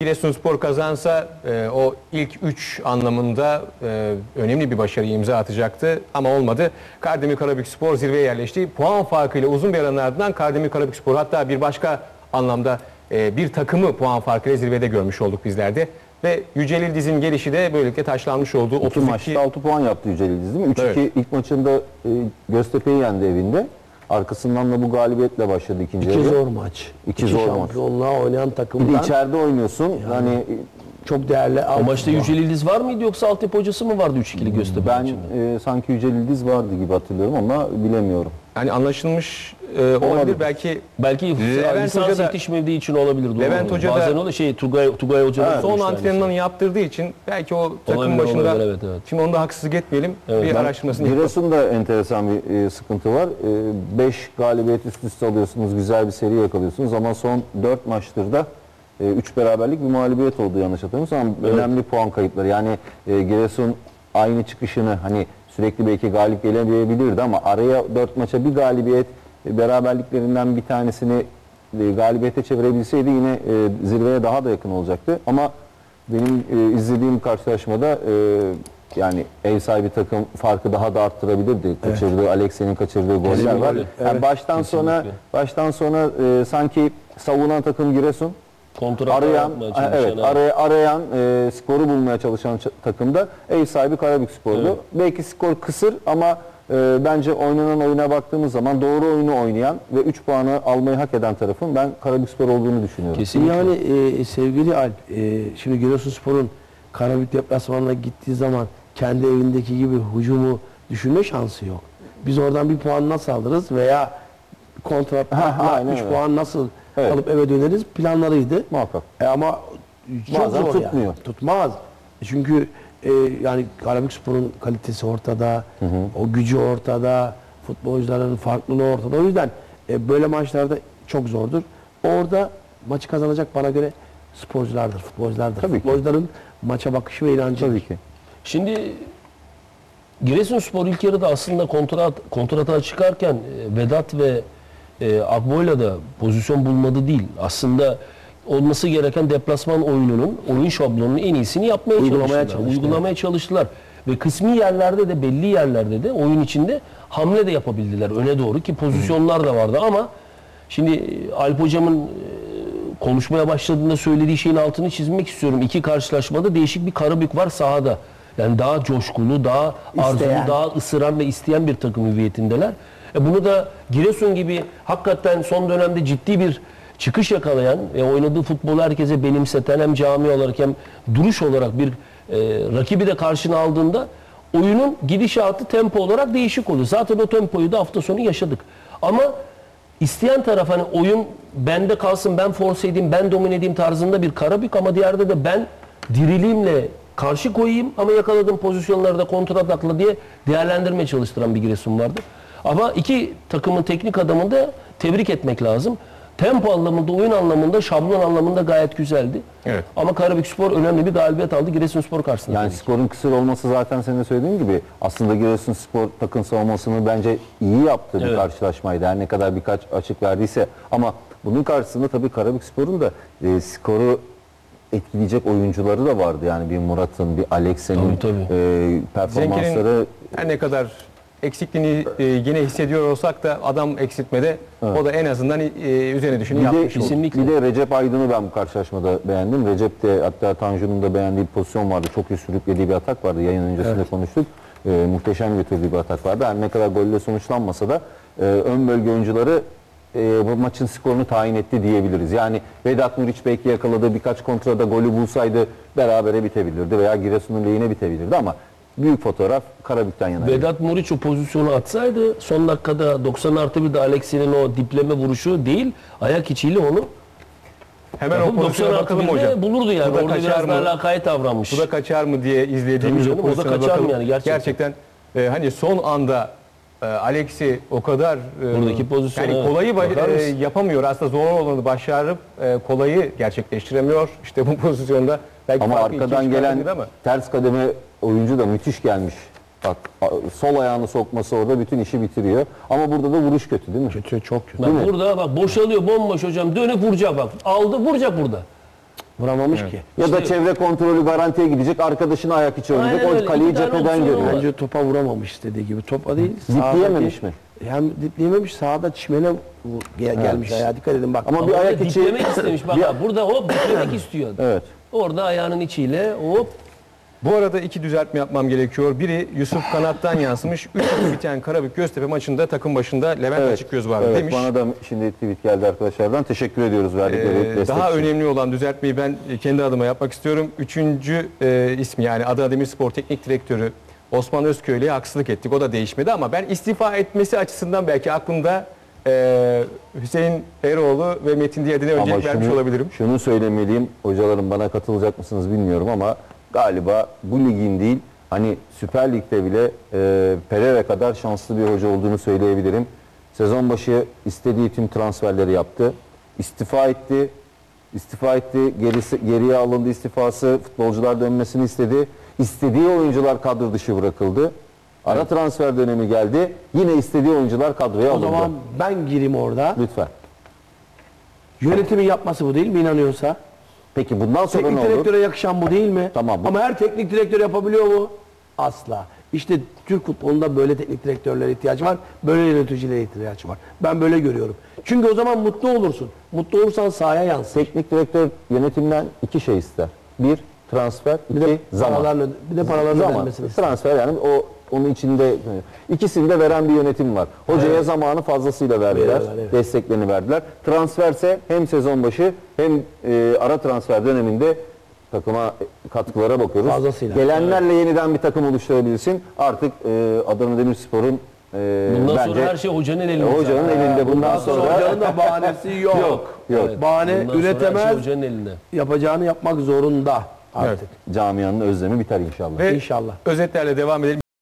Giresunspor kazansa e, o ilk 3 anlamında e, önemli bir başarı imza atacaktı ama olmadı. Kardemir Karabükspor zirveye yerleşti. Puan farkıyla uzun bir aranın ardından Kardemir Karabükspor hatta bir başka anlamda e, bir takımı puan farkıyla zirvede görmüş olduk bizler de. Ve Yücelil Diz'in gelişi de böylelikle taşlanmış İki 32 maçta 6 puan yaptı Yücel İldiz değil mi? 3-2 Evet. ilk maçında e, Göztepe'yi yendi evinde. Arkasından da bu galibiyetle başladı ikinci İki yarı. zor maç. İki zor maç. şampiyonluğa oynayan Bir de takımdan içeride oynuyorsun. hani çok değerli. O maçta. Yücel İldiz var mıydı yoksa altyapı hocası mı vardı 3-2'li Göztepe ben maçında? e, sanki Yücel İldiz vardı gibi hatırlıyorum ama bilemiyorum. Yani anlaşılmış e, olabilir. Olabilir. belki Belki Levent lisans Hoca da- yetiş mevdiği için olabilir. doğru Levent? Hoca da- Bazen o da şey Tugay, Tugay Hoca da son demiş yani. antrenmanı yaptırdığı için belki o takım Olabilir, başında olabilir, evet, evet. şimdi onda haksızlık etmeyelim. Evet, bir ben- araştırmasını yapalım. Giresun'da enteresan bir e, sıkıntı var. 5 galibiyet üst üste alıyorsunuz, güzel bir seri yakalıyorsunuz ama son 4 maçtır da 3 beraberlik bir mağlubiyet oldu yanlış hatırlamıyorsam ama önemli puan kayıpları. Yani e, Giresun aynı çıkışını hani sürekli belki galip gelemeyebilirdi ama araya 4 maça bir galibiyet e, beraberliklerinden bir tanesini e, galibiyete çevirebilseydi yine e, zirveye daha da yakın olacaktı. Ama benim e, izlediğim karşılaşmada e, yani ev sahibi takım farkı daha da arttırabilirdi. Kaçırdığı, Alexey'nin kaçırdığı goller var. Yani baştan sonra Kesinlikle. baştan sonra e, sanki savunan takım Giresun, Kontra arayan ha, evet araya, arayan e, skoru bulmaya çalışan takımda ev sahibi Karabükspor'du. Evet. Belki skor kısır ama e, bence oynanan oyuna baktığımız zaman doğru oyunu oynayan ve 3 puanı almayı hak eden tarafın ben Karabükspor olduğunu düşünüyorum. Kesinlikle. Yani e, sevgili Alp, e, şimdi Giresunspor'un Karabük deplasmanına gittiği zaman kendi evindeki gibi hücumu düşünme şansı yok. Biz oradan bir puan nasıl alırız veya aynen 3 öyle. puan nasıl Evet. alıp eve döneriz planlarıydı. Muhakkak. E ama çok Bazen zor tutmuyor. yani. Tutmaz. E Çünkü e, yani Karabükspor'un kalitesi ortada, o gücü ortada, futbolcuların farklılığı ortada. O yüzden e, böyle maçlarda çok zordur. Orada maçı kazanacak bana göre sporculardır, futbolculardır. Tabii ki. Futbolcuların maça bakışı ve inancı. Tabii ki. Şimdi Giresunspor ilk yarıda aslında kontrat kontrata çıkarken e, Vedat ve e, Akboy'la da pozisyon bulmadı değil. Aslında olması gereken deplasman oyununun, oyun şablonunun en iyisini yapmaya Uygulamaya çalıştılar. çalıştılar. Uygulamaya çalıştılar. Ve kısmi yerlerde de belli yerlerde de oyun içinde hamle de yapabildiler öne doğru ki pozisyonlar da vardı ama şimdi e, Alp hocamın e, konuşmaya başladığında söylediği şeyin altını çizmek istiyorum. İki karşılaşmada değişik bir Karabük var sahada. Yani daha coşkulu, daha arzulu, İsteyen. daha ısıran ve isteyen bir takım hüviyetindeler. E bunu da Giresun gibi hakikaten son dönemde ciddi bir çıkış yakalayan ve oynadığı futbolu herkese benimseten hem cami olarak hem duruş olarak bir e, rakibi de karşına aldığında oyunun gidişatı tempo olarak değişik oluyor. Zaten o tempoyu da hafta sonu yaşadık. Ama isteyen taraf hani oyun bende kalsın, ben force edeyim, ben domine edeyim tarzında bir Karabük ama diğerde de ben diriliğimle karşı koyayım ama yakaladığım pozisyonlarda kontratakla diye değerlendirmeye çalıştıran bir Giresun vardı. Ama iki takımın teknik adamını da tebrik etmek lazım. Tempo anlamında, oyun anlamında, şablon anlamında gayet güzeldi. Evet. Ama Karabükspor önemli bir galibiyet aldı Giresunspor karşısında. Yani tabii skorun kısır olması zaten senin de söylediğin gibi aslında Giresunspor takım savunmasını bence iyi yaptığı bir Evet. karşılaşmaydı. Her ne kadar birkaç açık verdiyse ama bunun karşısında tabii Karabükspor'un da e, skoru etkileyecek oyuncuları da vardı. Yani bir Murat'ın, bir Alex'in e, performansları her ne kadar eksikliğini e, yine hissediyor olsak da adam eksiltmede o da en azından e, üzerine düşeni Bir de, yapmış kesinlikle. bir de Recep Aydın'ı ben bu karşılaşmada beğendim. Recep de hatta Tanju'nun da beğendiği bir pozisyon vardı. Çok iyi sürüklediği bir atak vardı. Yayın öncesinde konuştuk. Ee, muhteşem götürdüğü bir atak vardı. Her ne kadar golle sonuçlanmasa da e, ön bölge oyuncuları e, bu maçın skorunu tayin etti diyebiliriz. Yani Vedat Muriç belki yakaladığı birkaç kontrada golü bulsaydı berabere bitebilirdi veya Giresun'un lehine bitebilirdi ama büyük fotoğraf Karabük'ten yana. Vedat Muriç o pozisyonu atsaydı son dakikada 90 artı bir de Alex'in o dipleme vuruşu değil ayak içiyle onu Hemen o 90 pozisyona bakalım hocam. bulurdu yani. Bu da Orada kaçar biraz mı? lakayt davranmış. Bu da kaçar mı diye izlediğimiz Tabii o canım, o da pozisyona kaçar mı bakalım. yani gerçekten? e, hani son anda e, Alex'i o kadar e, Buradaki pozisyona yani kolayı ba- bakar e, mısın? yapamıyor. Aslında zor olanı başarıp e, kolayı gerçekleştiremiyor. İşte bu pozisyonda belki Ama farkı ikiye arkadan gelen ama ters kademe oyuncu da müthiş gelmiş. Bak sol ayağını sokması orada bütün işi bitiriyor. Ama burada da vuruş kötü değil mi? Kötü, çok kötü. Bak burada bak boşalıyor bomboş hocam dönüp vuracak bak. Aldı vuracak burada. Vuramamış ki. Ya da çevre kontrolü garantiye gidecek, arkadaşına ayak içi oynayacak. O kaleyi cepheden görüyor. Bence topa vuramamış istediği gibi. Topa değil. Dipleyememiş sahadaki- mi? Hem dipleyememiş sağda çimene gel- gelmiş ayağa dikkat edin bak. Ama Ama bir ayak içi... diplemek istemiş. Bak burada hop diplemek istiyor. Evet. Orada ayağının içiyle hop Bu arada iki düzeltme yapmam gerekiyor. Biri Yusuf Kanat'tan yansımış. 3-3 biten Karabük Göztepe maçında takım başında Levent Evet. Açıkgöz vardı evet, demiş. Bana da şimdi tweet geldi arkadaşlardan. Teşekkür ediyoruz verdikleri Ee, daha için. önemli olan düzeltmeyi ben kendi adıma yapmak istiyorum. Üçüncü e, ismi yani Adana Demirspor Teknik Direktörü Osman Özköylü'ye haksızlık ettik. O da değişmedi ama ben istifa etmesi açısından belki aklımda e, Hüseyin Eroğlu ve Metin Diyadin'e öncelik vermiş olabilirim. şunu söylemeliyim. Hocalarım bana katılacak mısınız bilmiyorum ama galiba bu ligin değil hani Süper Lig'de bile e, Pereira kadar şanslı bir hoca olduğunu söyleyebilirim. Sezon başı istediği tüm transferleri yaptı. İstifa etti. İstifa etti. Gerisi, geriye alındı istifası. Futbolcular dönmesini istedi. İstediği oyuncular kadro dışı bırakıldı. Ara transfer dönemi geldi. Yine istediği oyuncular kadroya O alındı. zaman ben gireyim orada. Lütfen. Yönetimin yapması bu değil mi inanıyorsa? Peki bundan sonra Teknik ne olur? direktöre yakışan bu değil mi? Tamam, bu- Ama her teknik direktör yapabiliyor mu? Asla. İşte Türk futbolunda böyle teknik direktörlere ihtiyaç var. Böyle yöneticilere ihtiyaç var. Ben böyle görüyorum. Çünkü o zaman mutlu olursun. Mutlu olursan sahaya yansır. Teknik direktör yönetimden iki şey ister. Bir, transfer. Bir iki de zaman. paraların, bir de paraların Zaman. ister. Transfer yani o onun içinde ikisini de veren bir yönetim var. Hocaya zamanı fazlasıyla verdiler. Veriyorlar, evet. Desteklerini verdiler. Transferse hem sezon başı hem e, ara transfer döneminde takıma katkılara bakıyoruz. Fazlasıyla. Gelenlerle yeniden bir takım oluşturabilirsin. Artık e, Adana Demirspor'un e, bundan bence sonra her şey hocanın elinde. hocanın elinde. Bundan Bundan sonra sonra hocanın da bahanesi yok. Yok, yok. Evet, Bahane bundan şey üretemez. hocanın elinde. Yapacağını yapmak zorunda artık. camianın özlemi biter inşallah. Ve İnşallah. özetlerle devam edelim.